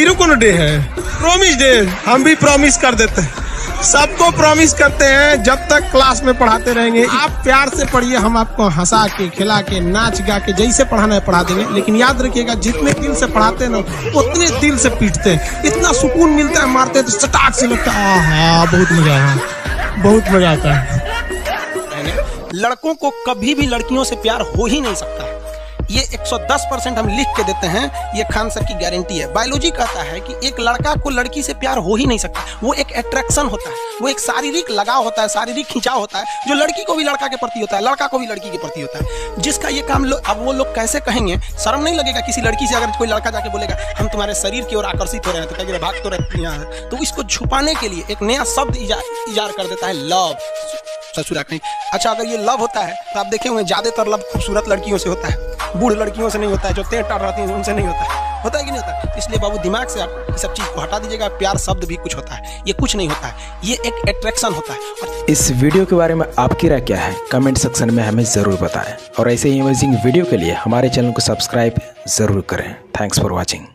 फिर कौन डे है? Promise day. हम भी प्रॉमिस कर देते हैं। सबको प्रॉमिस करते हैं जब तक क्लास में पढ़ाते रहेंगे। आप प्यार से पढ़िए हम आपको हंसा के खिला के नाच गा के जैसे पढ़ाना है पढ़ा देंगे। लेकिन याद रखिएगा जितने दिल से पढ़ाते हैं ना उतने दिल से पीटते हैं। इतना सुकून मिलता है मारते हैं तो सटाक से लगता है आहा बहुत मज़ा आया। बहुत मज़ा आता है। लड़कों को कभी भी लड़कियों से प्यार हो ही नहीं सकता। ये 110 परसेंट हम लिख के देते हैं, ये खान सर की गारंटी है। बायोलॉजी कहता है कि एक लड़का को लड़की से प्यार हो ही नहीं सकता। वो एक अट्रैक्शन होता है, वो एक शारीरिक लगाव होता है, शारीरिक खिंचाव होता है, जो लड़की को भी लड़का के प्रति होता है, लड़का को भी लड़की के प्रति होता है। जिसका ये काम अब वो लोग कैसे कहेंगे? शर्म नहीं लगेगा किसी लड़की से अगर कोई लड़का जाके बोलेगा, हम तुम्हारे शरीर की ओर आकर्षित हो रहे हैं। तो कहेंगे, भाग तो रहती है। तो इसको छुपाने के लिए एक नया शब्द इजार कर देता है लव ससुरा कहीं अच्छा अगर ये लव होता है तो आप देखे होंगे, ज़्यादातर लव खूबसूरत लड़कियों से होता है। बूढ़ लड़कियों से नहीं होता है, जो तेज टार रहती हैं, उनसे नहीं होता है। होता है कि नहीं होता इसलिए बाबू, दिमाग से आप ये सब चीज़ को हटा दीजिएगा, प्यार शब्द भी कुछ होता है। ये कुछ नहीं होता है। ये एक अट्रैक्शन होता है। इस वीडियो के बारे में आपकी राय क्या है? कमेंट सेक्शन में हमें ज़रूर बताएँ। और ऐसे ही अमेजिंग वीडियो के लिए हमारे चैनल को सब्सक्राइब ज़रूर करें। Thanks for watching